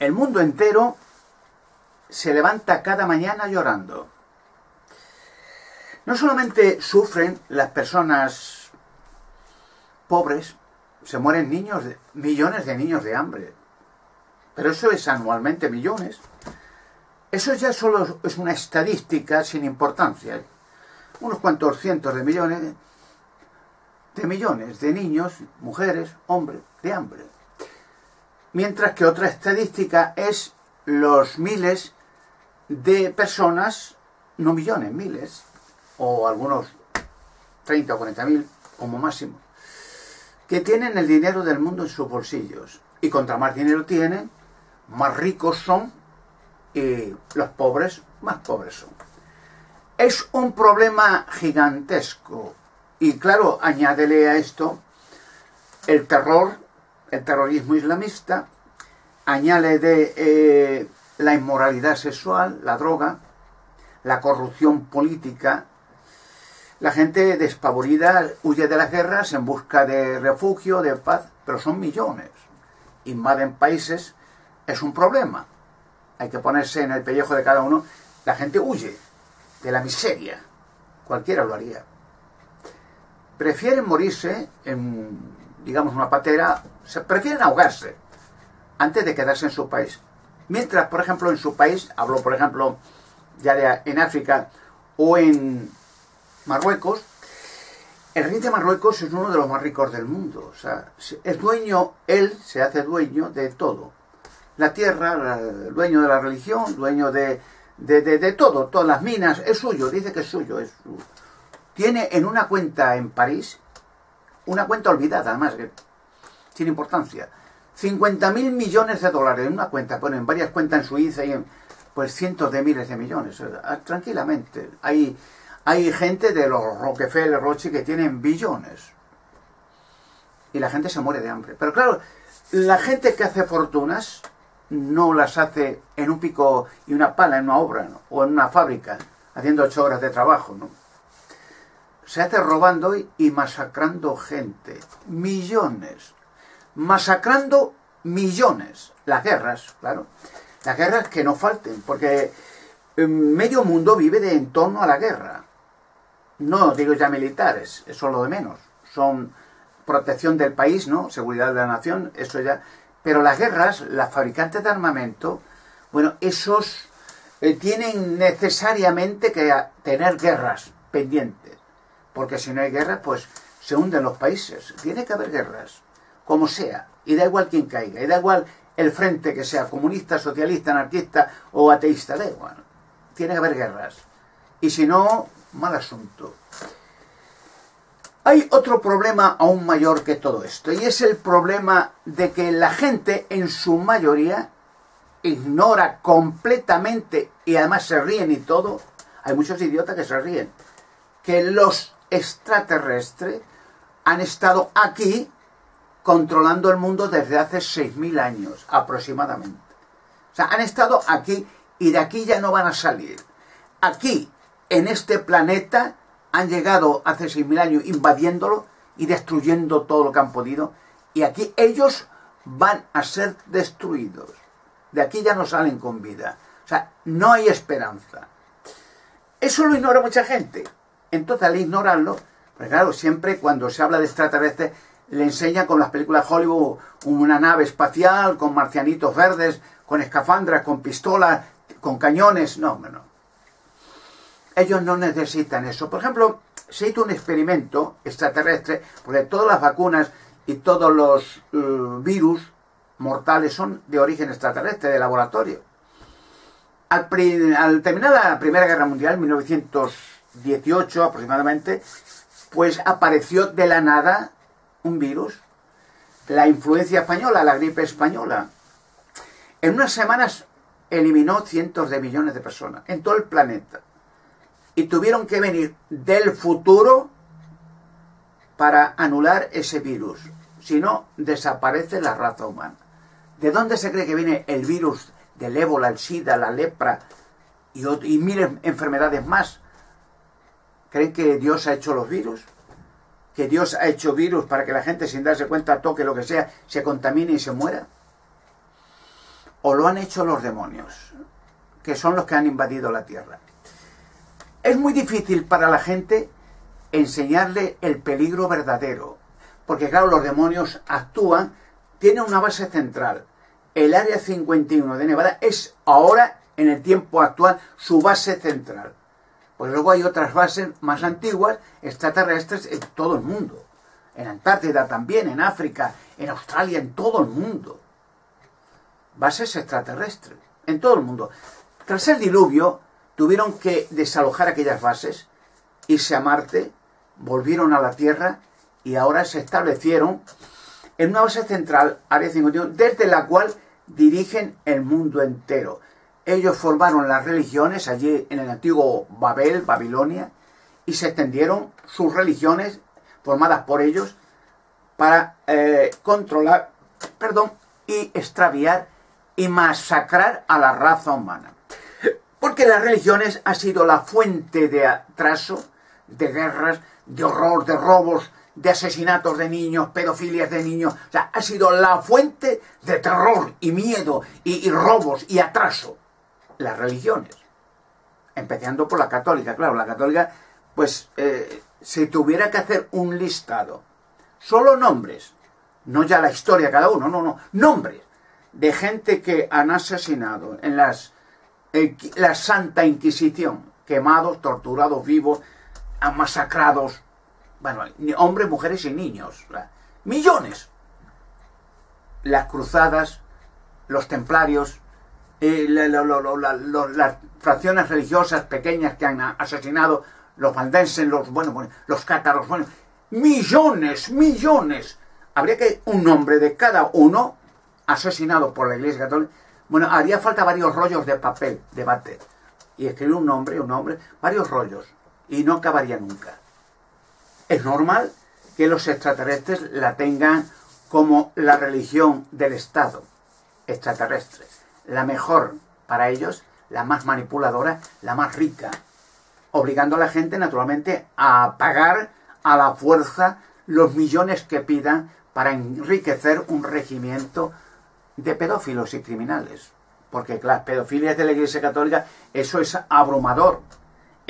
el mundo entero se levanta cada mañana llorando. No solamente sufren las personas pobres, se mueren niños, millones de niños de hambre, pero eso es anualmente millones. Eso ya solo es una estadística sin importancia. Unos cuantos cientos de millones de millones de niños, mujeres, hombres, de hambre. Mientras que otra estadística es los miles de personas, no millones, miles, o algunos 30 o 40 mil como máximo, que tienen el dinero del mundo en sus bolsillos. Y contra más dinero tienen, más ricos son y los pobres más pobres son. Es un problema gigantesco. Y claro, añádele a esto el terror, el terrorismo islamista, añade de eh, la inmoralidad sexual, la droga, la corrupción política. La gente despavorida huye de las guerras en busca de refugio, de paz, pero son millones. Invaden países, es un problema. Hay que ponerse en el pellejo de cada uno. La gente huye de la miseria. Cualquiera lo haría. Prefieren morirse en, digamos, una patera, prefieren ahogarse antes de quedarse en su país. Mientras, por ejemplo, en su país, hablo, por ejemplo, ya de, en África o en Marruecos, el rey de Marruecos es uno de los más ricos del mundo. O sea, es dueño, él se hace dueño de todo. La tierra, dueño de la religión, dueño de, de, todo, todas las minas, es suyo, dice que es suyo. Es Tiene en una cuenta en París, una cuenta olvidada, además, sin importancia, 50 mil millones de dólares en una cuenta, ponen varias cuentas en Suiza y en pues cientos de miles de millones, tranquilamente. Hay, hay gente de los Rockefeller, Rothschild que tienen billones. Y la gente se muere de hambre. Pero claro, la gente que hace fortunas no las hace en un pico y una pala en una obra o en una fábrica, haciendo ocho horas de trabajo. Se hace robando y masacrando gente. Millones masacrando millones. Las guerras, claro. Las guerras que no falten, porque medio mundo vive de en torno a la guerra. No digo ya militares, eso es lo de menos. Son protección del país, ¿no? Seguridad de la nación, eso ya. Pero las guerras, las fabricantes de armamento, bueno, esos eh, tienen necesariamente que tener guerras pendientes. Porque si no hay guerras, pues se hunden los países. Tiene que haber guerras como sea, y da igual quién caiga, y da igual el frente que sea, comunista, socialista, anarquista o ateísta, da igual. Tiene que haber guerras. Y si no, mal asunto. Hay otro problema aún mayor que todo esto, y es el problema de que la gente en su mayoría ignora completamente, y además se ríen y todo, hay muchos idiotas que se ríen, que los extraterrestres han estado aquí controlando el mundo desde hace 6.000 años aproximadamente. O sea, han estado aquí y de aquí ya no van a salir. Aquí, en este planeta, han llegado hace 6.000 años invadiéndolo y destruyendo todo lo que han podido. Y aquí ellos van a ser destruidos. De aquí ya no salen con vida. O sea, no hay esperanza. Eso lo ignora mucha gente. Entonces, al ignorarlo, pues claro, siempre cuando se habla de extraterrestres, le enseña con las películas Hollywood una nave espacial con marcianitos verdes, con escafandras, con pistolas, con cañones. No, no. Ellos no necesitan eso. Por ejemplo, se hizo un experimento extraterrestre, porque todas las vacunas y todos los uh, virus mortales son de origen extraterrestre, de laboratorio. Al, al, terminar la Primera Guerra Mundial, en 1918 aproximadamente, pues apareció de la nada un virus, la influencia española, la gripe española. En unas semanas eliminó cientos de millones de personas en todo el planeta. Y tuvieron que venir del futuro para anular ese virus. Si no, desaparece la raza humana. ¿De dónde se cree que viene el virus del ébola, el SIDA, la lepra y, y miles enfermedades más? ¿Creen que Dios ha hecho los virus? que Dios ha hecho virus para que la gente sin darse cuenta toque lo que sea, se contamine y se muera? o lo han hecho los demonios, que son los que han invadido la tierra. Es muy difícil para la gente enseñarle el peligro verdadero, porque claro, los demonios actúan, tienen una base central. El área 51 de Nevada es ahora, en el tiempo actual, su base central. Pues luego hay otras bases más antiguas, extraterrestres, en todo el mundo. En Antártida también, en África, en Australia, en todo el mundo. Bases extraterrestres, en todo el mundo. Tras el diluvio, tuvieron que desalojar aquellas bases, irse a Marte, volvieron a la Tierra y ahora se establecieron en una base central, Área 51, desde la cual dirigen el mundo entero. Ellos formaron las religiones allí en el antiguo Babel, Babilonia, y se extendieron sus religiones formadas por ellos para eh, controlar, perdón, y extraviar y masacrar a la raza humana. Porque las religiones ha sido la fuente de atraso, de guerras, de horror, de robos, de asesinatos de niños, pedofilias de niños. O sea, ha sido la fuente de terror y miedo y, robos y atraso. Las religiones. Empezando por la católica. Claro, la católica, pues, eh, si tuviera que hacer un listado, solo nombres, no ya la historia cada uno, no, no, nombres de gente que han asesinado en las, la Santa Inquisición, quemados, torturados vivos, masacrados, bueno, hombres, mujeres y niños, millones. Las cruzadas, los templarios, eh, las fracciones religiosas pequeñas que han asesinado, los valdenses, los, bueno, los cátaros, bueno, millones, millones. Habría que un nombre de cada uno asesinado por la Iglesia Católica. Bueno, haría falta varios rollos de papel, de bate. Y escribir un nombre, un nombre, varios rollos. Y no acabaría nunca. Es normal que los extraterrestres la tengan como la religión del Estado extraterrestre. La mejor para ellos, la más manipuladora, la más rica. Obligando a la gente, naturalmente, a pagar a la fuerza los millones que pidan para enriquecer un regimiento de pedófilos y criminales. Porque las pedofilias de la Iglesia Católica, eso es abrumador.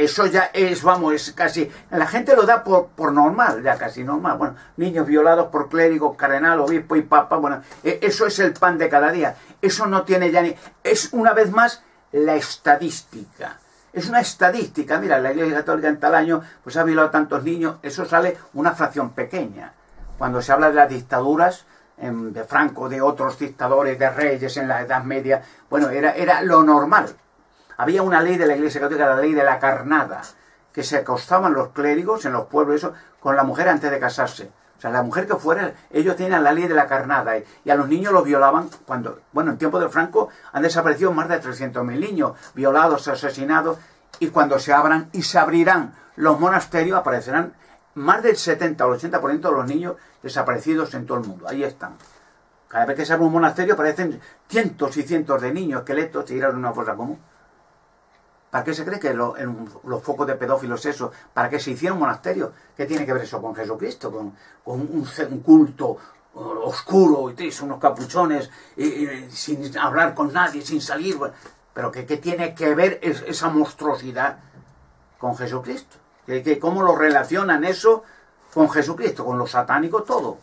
Eso ya es, vamos, es casi... La gente lo da por, por normal, ya casi normal. Bueno, niños violados por clérigo, cardenal, obispo y papa, bueno, e, eso es el pan de cada día. Eso no tiene ya ni... Es una vez más la estadística. Es una estadística. Mira, la Iglesia Católica en tal año pues ha violado tantos niños. Eso sale una fracción pequeña. Cuando se habla de las dictaduras, de Franco, de otros dictadores, de reyes en la Edad Media, bueno, era, era lo normal. Había una ley de la Iglesia Católica, la ley de la carnada, que se acostaban los clérigos en los pueblos eso, con la mujer antes de casarse. O sea, la mujer que fuera, ellos tenían la ley de la carnada y, a los niños los violaban cuando, bueno, en tiempo de Franco han desaparecido más de 300.000 niños violados, asesinados y cuando se abran y se abrirán los monasterios aparecerán más del 70 o el 80% de los niños desaparecidos en todo el mundo. Ahí están. Cada vez que se abre un monasterio aparecen cientos y cientos de niños esqueletos tirados en una fosa común. ¿Para qué se cree que los focos de pedófilos eso? ¿Para qué se hicieron monasterios? ¿Qué tiene que ver eso con Jesucristo? Con, un, culto oscuro y unos capuchones, sin hablar con nadie, sin salir. Pero ¿qué, tiene que ver esa monstruosidad con Jesucristo? ¿Cómo lo relacionan eso con Jesucristo, con los satánicos, todo?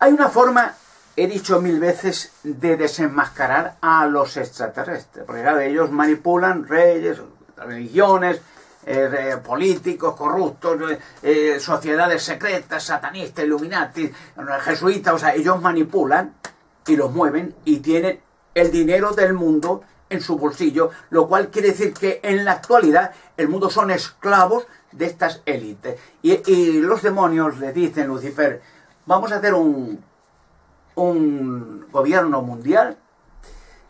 Hay una forma, he dicho mil veces, de desenmascarar a los extraterrestres, porque ellos manipulan reyes, religiones, eh, políticos corruptos, eh, eh, sociedades secretas, satanistas, illuminati, jesuitas, o sea, ellos manipulan y los mueven y tienen el dinero del mundo en su bolsillo, lo cual quiere decir que en la actualidad el mundo son esclavos de estas élites. Y, los demonios le dicen, Lucifer, vamos a hacer un, un gobierno mundial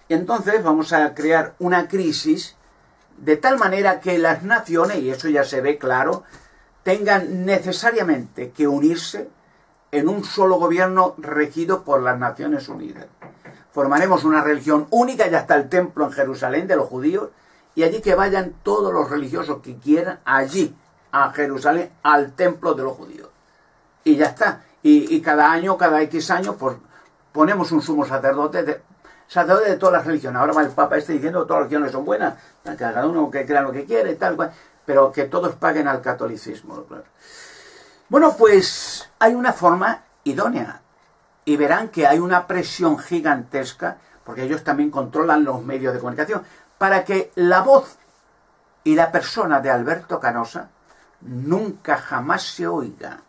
y entonces vamos a crear una crisis de tal manera que las naciones, y eso ya se ve claro, tengan necesariamente que unirse en un solo gobierno regido por las Naciones Unidas formaremos una religión única, ya está el templo en Jerusalén de los judíos, y allí que vayan todos los religiosos que quieran allí, a Jerusalén, al templo de los judíos. Y ya está. Y, cada año, cada X años, pues ponemos un sumo sacerdote sacerdotes de todas las religiones. Ahora el Papa este diciendo que todas las religiones son buenas, que cada uno que crea lo que quiere, tal cual, pero que todos paguen al catolicismo. Bueno, pues hay una forma idónea y verán que hay una presión gigantesca, porque ellos también controlan los medios de comunicación, para que la voz y la persona de Alberto Canosa nunca jamás se oiga.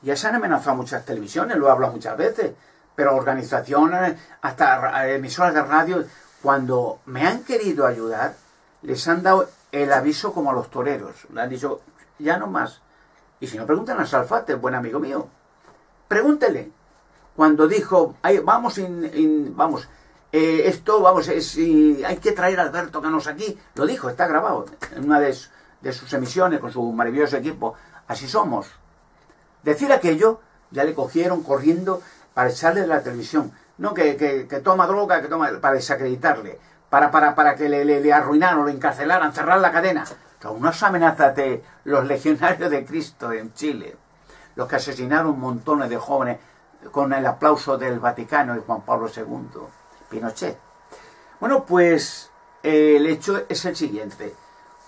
Ya se han amenazado muchas televisiones, lo he hablado muchas veces, pero organizaciones, hasta emisoras de radio, cuando me han querido ayudar, les han dado el aviso como a los toreros. Le han dicho, ya no más. Y si no preguntan a Salfate, buen amigo mío, pregúntele. Cuando dijo, vamos, vamos, eh, esto, vamos, hay que traer a Alberto Canosa aquí, lo dijo, está grabado en una de sus emisiones con su maravilloso equipo. Así somos. Decir aquello, ya le cogieron corriendo para echarle de la televisión. No, que, que, toma droga, que toma, para desacreditarle, para, para, para que le, le, arruinaran, lo encarcelaran, cerrar la cadena. Son unas amenazas de los legionarios de Cristo en Chile, los que asesinaron montones de jóvenes con el aplauso del Vaticano y Juan Pablo II, Pinochet. Bueno, pues el hecho es el siguiente.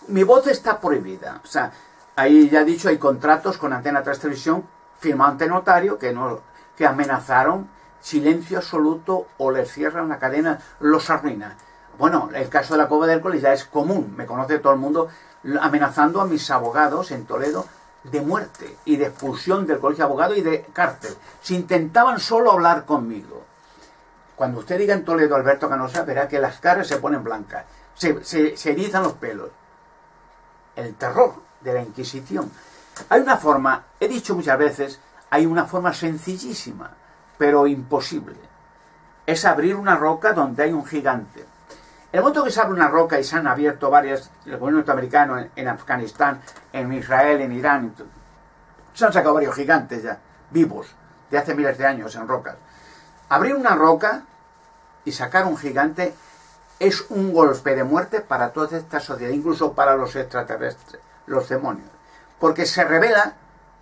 Mi voz está prohibida. O sea, ahí ya he dicho, hay contratos con Antena 3 Televisión firmado ante notario que no que amenazaron silencio absoluto o les cierran la cadena, los arruina. Bueno, el caso de la Cova del Hércules ya es común, me conoce todo el mundo, amenazando a mis abogados en Toledo de muerte y de expulsión del colegio de abogados y de cárcel. Si intentaban solo hablar conmigo. Cuando usted diga en Toledo Alberto Canosa, verá que las caras se ponen blancas, se, se erizan los pelos. El terror de la Inquisición. Hay una forma, he dicho muchas veces, hay una forma sencillísima, pero imposible. Es abrir una roca donde hay un gigante. El momento que se abre una roca y se han abierto varias, el gobierno norteamericano en, Afganistán, en Israel, en Irán, se han sacado varios gigantes ya, vivos, de hace miles de años en rocas. Abrir una roca y sacar un gigante es un golpe de muerte para toda esta sociedad, incluso para los extraterrestres, los demonios. Porque se revela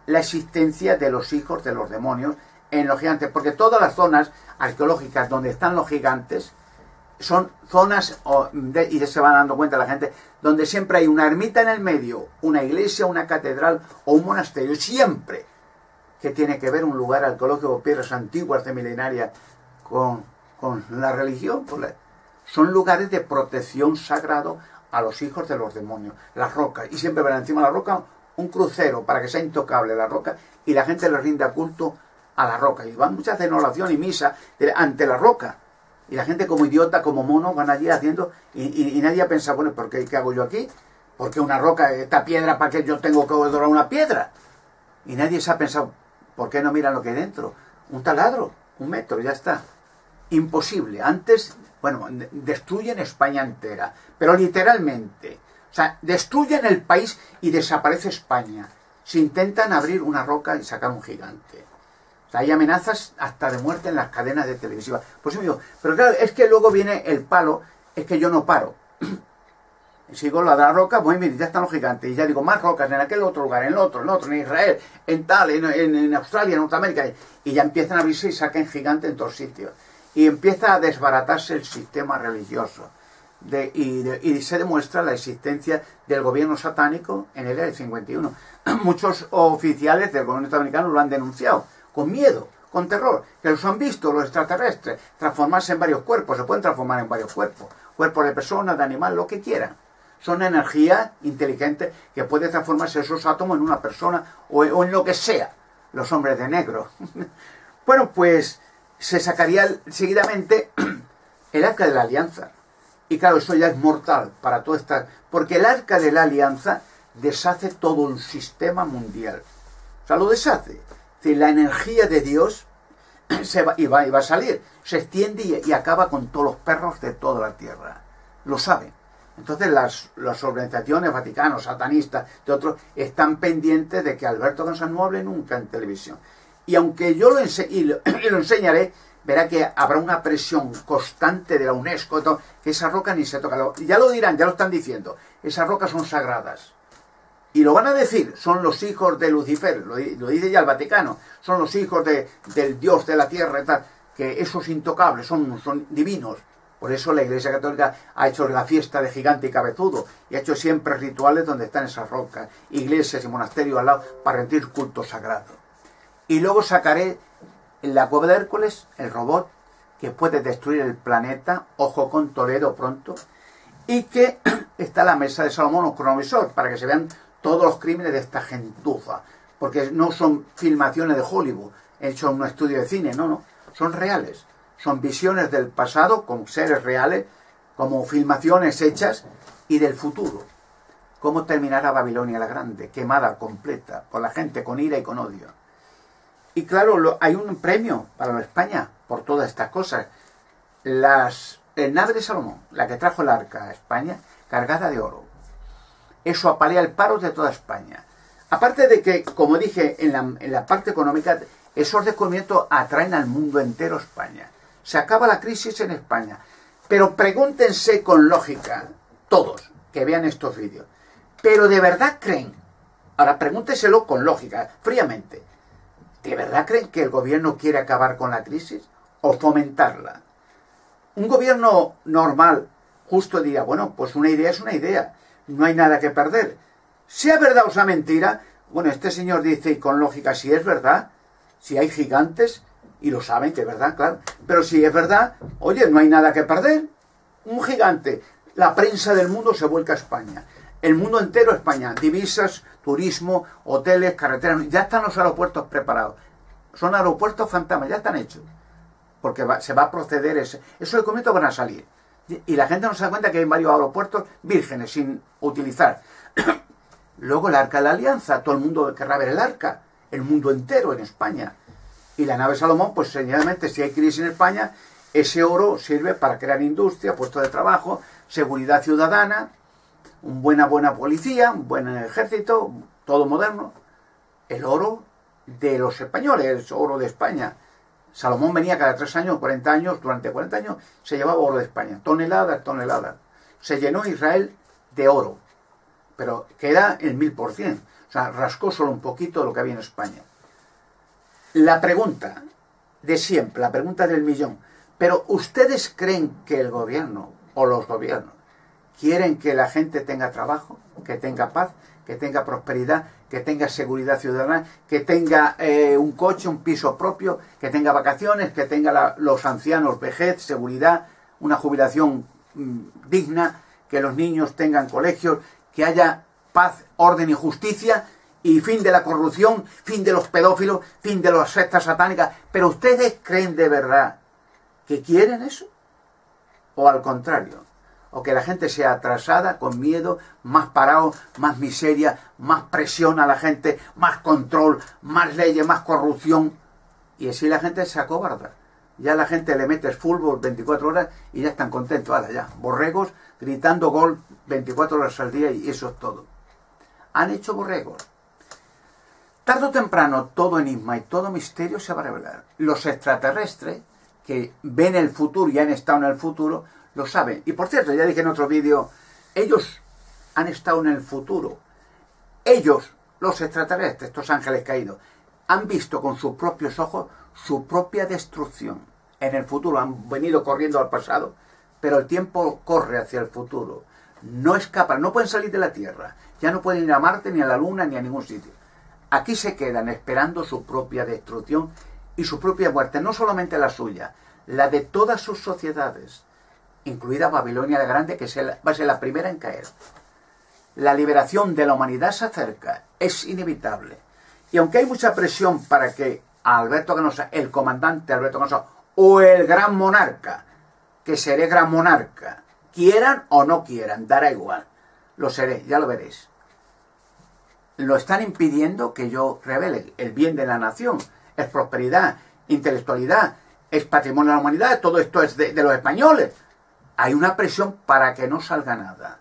la existencia de los hijos de los demonios en los gigantes, porque todas las zonas arqueológicas donde están los gigantes son zonas, y se va dando cuenta la gente, donde siempre hay una ermita en el medio, una iglesia, una catedral o un monasterio, siempre que tiene que ver un lugar arqueológico, piedras antiguas de milenaria con, con la religión, son lugares de protección sagrado a los hijos de los demonios, las rocas, y siempre verán encima de la roca un crucero para que sea intocable la roca y la gente le rinda culto a la roca. Y van muchas oración y misa ante la roca. Y la gente como idiota, como mono, van allí haciendo y, nadie ha pensado, bueno, ¿por qué, hago yo aquí? Porque una roca, esta piedra, ¿para qué yo tengo que adorar una piedra? Y nadie se ha pensado, ¿por qué no miran lo que hay dentro? Un taladro, un metro, ya está. Imposible. Antes, bueno, destruyen España entera, pero literalmente o sea, destruyen el país y desaparece España. Se intentan abrir una roca y sacar un gigante. O sea, hay amenazas hasta de muerte en las cadenas de televisión. Pues digo, pero claro, es que luego viene el palo, es que yo no paro. Sigo la de la roca, pues mire, ya están los gigantes. Y ya digo, más rocas en aquel otro lugar, en el otro, en otro, en Israel, en tal, en, en Australia, en Norteamérica. Y ya empiezan a abrirse y sacan gigantes en todos sitios. Y empieza a desbaratarse el sistema religioso y, se demuestra la existencia del gobierno satánico en el año 51. Muchos oficiales del gobierno estadounidense lo han denunciado, con miedo, con terror, que los han visto los extraterrestres transformarse en varios cuerpos, se pueden transformar en varios cuerpos, cuerpos de personas, de animal, lo que quieran. Son energía inteligente que puede transformarse esos átomos en una persona o, o en lo que sea, los hombres de negro. bueno, pues se sacaría seguidamente el arca de la alianza y claro, eso ya es mortal para toda esta... Porque el arca de la alianza deshace todo un sistema mundial. O sea, lo deshace. Es la energía de Dios se va, y, va, y va a salir. Se extiende y, acaba con todos los perros de toda la tierra. Lo saben. Entonces las, las organizaciones vaticanos, satanistas, de otros, están pendientes de que Alberto González no hable nunca en televisión. Y aunque yo lo, y lo enseñaré, verá que habrá una presión constante de la UNESCO, que esa roca ni se toca. Ya lo dirán, ya lo están diciendo. Esas rocas son sagradas. Y lo van a decir, son los hijos de Lucifer, lo, dice ya el Vaticano, son los hijos de, del Dios de la tierra y tal, que esos intocables son, son divinos. Por eso la Iglesia Católica ha hecho la fiesta de gigante y cabezudo y ha hecho siempre rituales donde están esas rocas, iglesias y monasterios al lado para rendir culto sagrado. Y luego sacaré en la cueva de Hércules el robot que puede destruir el planeta, ojo con Toledo pronto, y que está la mesa de Salomón o cronovisor para que se vean todos los crímenes de esta gentuza, porque no son filmaciones de Hollywood, hecho un estudio de cine, no, no, son reales, son visiones del pasado con seres reales, como filmaciones hechas y del futuro. ¿Cómo terminará Babilonia la Grande? Quemada, completa, por la gente con ira y con odio. Y claro, hay un premio para España por todas estas cosas. Las, el nave de Salomón, la que trajo el arca a España, cargada de oro. Eso apalea el paro de toda España. Aparte de que, como dije, en la, en la parte económica, esos descubrimientos atraen al mundo entero España. Se acaba la crisis en España. Pero pregúntense con lógica, todos, que vean estos vídeos. ¿Pero de verdad creen? Ahora pregúnteselo con lógica, fríamente. ¿De verdad creen que el gobierno quiere acabar con la crisis o fomentarla? Un gobierno normal, justo diría, bueno, pues una idea es una idea, no hay nada que perder. Sea verdad o sea mentira, bueno, este señor dice, y con lógica, si es verdad, si hay gigantes, y lo saben que es verdad, claro, pero si es verdad, oye, no hay nada que perder. Un gigante, la prensa del mundo se vuelca a España. El mundo entero a España. Divisas, turismo, hoteles, carreteras. Ya están los aeropuertos preparados. Son aeropuertos fantasmas, ya están hechos. Porque se va a proceder ese. Esos documentos van a salir. Y la gente no se da cuenta que hay varios aeropuertos vírgenes, sin utilizar. Luego el arca de la alianza. Todo el mundo querrá ver el arca. El mundo entero en España. Y la nave Salomón, pues sencillamente, si hay crisis en España, ese oro sirve para crear industria, puestos de trabajo, seguridad ciudadana, una buena, buena policía, un buen ejército, todo moderno. El oro de los españoles, oro de España. Salomón venía cada tres años, 40 años, durante 40 años se llevaba oro de España, toneladas, toneladas. Se llenó Israel de oro, pero queda el mil por cien. O sea, rascó solo un poquito de lo que había en España. La pregunta de siempre, la pregunta del millón. Pero ¿ustedes creen que el gobierno o los gobiernos quieren que la gente tenga trabajo, que tenga paz, que tenga prosperidad, que tenga seguridad ciudadana, que tenga eh, un coche, un piso propio, que tenga vacaciones, que tenga los ancianos vejez, seguridad, una jubilación mm, digna, que los niños tengan colegios, que haya paz, orden y justicia y fin de la corrupción, fin de los pedófilos, fin de las sectas satánicas. Pero ustedes creen de verdad que quieren eso? ¿O al contrario? O que la gente sea atrasada, con miedo, más parado, más miseria, más presión a la gente, más control, más leyes, más corrupción. Y así la gente se acobarda. Ya la gente le metes fútbol 24 horas y ya están contentos. Ahora ya, borregos gritando gol 24 horas al día y eso es todo. Han hecho borregos. Tardo o temprano todo enigma y todo misterio se va a revelar. Los extraterrestres que ven el futuro y han estado en el futuro lo saben. Y por cierto, ya dije en otro vídeo, ellos han estado en el futuro. Ellos, los extraterrestres, estos ángeles caídos, han visto con sus propios ojos su propia destrucción. En el futuro han venido corriendo al pasado, pero el tiempo corre hacia el futuro. No escapan, no pueden salir de la Tierra. Ya no pueden ir a Marte, ni a la Luna, ni a ningún sitio. Aquí se quedan esperando su propia destrucción y su propia muerte, no solamente la suya, la de todas sus sociedades incluida Babilonia la Grande, que va a ser la primera en caer. La liberación de la humanidad se acerca, es inevitable. Y aunque hay mucha presión para que Alberto Ganosa, el comandante Alberto Ganosa, o el gran monarca, que seré gran monarca, quieran o no quieran, dará igual. Lo seré, ya lo veréis. Lo están impidiendo que yo revele el bien de la nación. Es prosperidad, intelectualidad, es patrimonio de la humanidad, todo esto es de los españoles hay una presión para que no salga nada,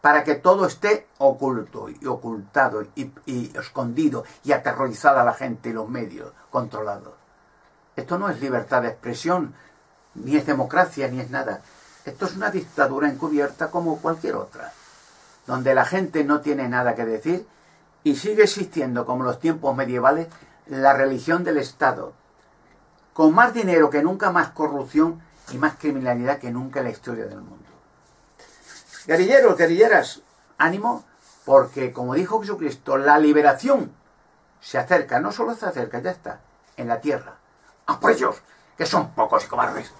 para que todo esté oculto y ocultado y, escondido y aterrorizada la gente y los medios controlados. Esto no es libertad de expresión, ni es democracia, ni es nada. Esto es una dictadura encubierta como cualquier otra, donde la gente no tiene nada que decir y sigue existiendo, como en los tiempos medievales, la religión del Estado, con más dinero que nunca más corrupción y más criminalidad que nunca en la historia del mundo. Guerrilleros, guerrilleras, ánimo, porque como dijo Jesucristo, la liberación se acerca, no solo se acerca, ya está, en la tierra. ¡A por ellos! Que son pocos y cobardes.